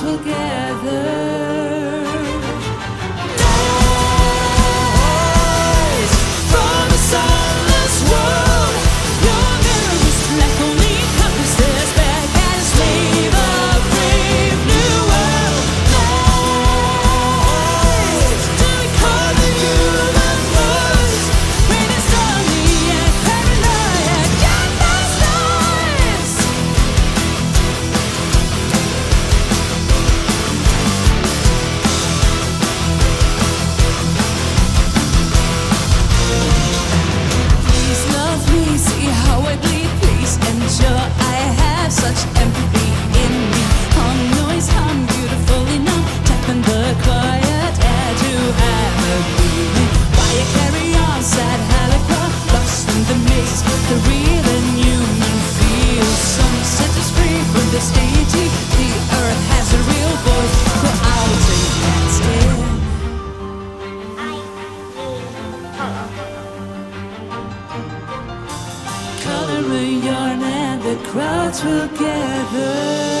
together. yarn and the crowds will gather.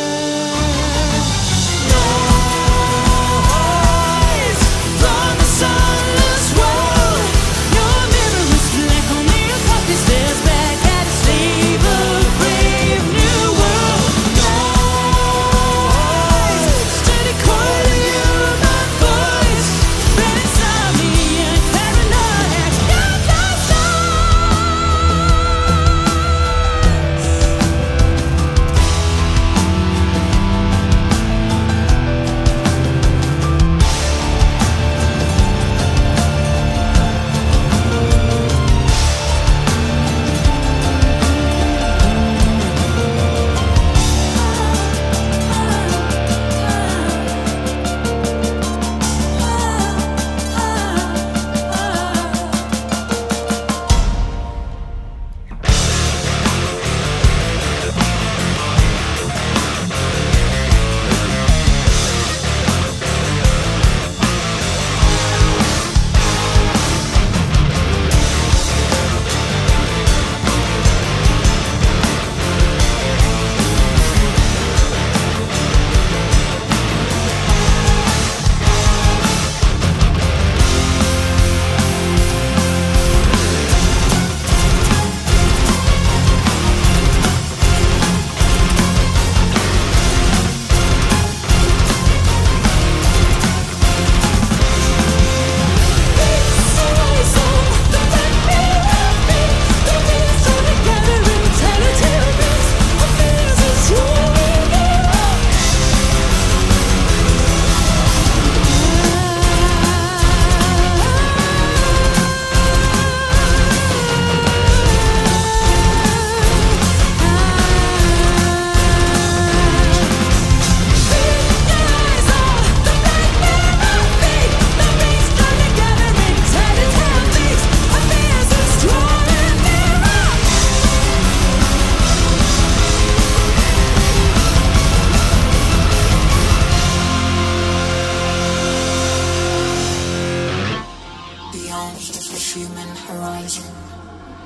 horizon,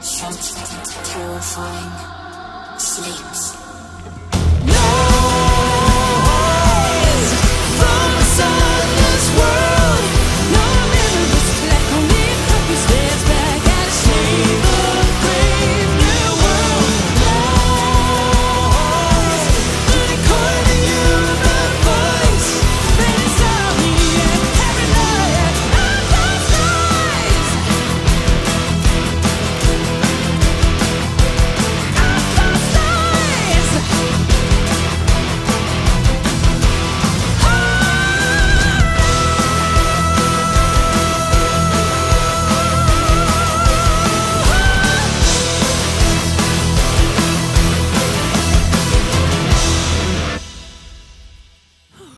transmitted terrifying sleeps.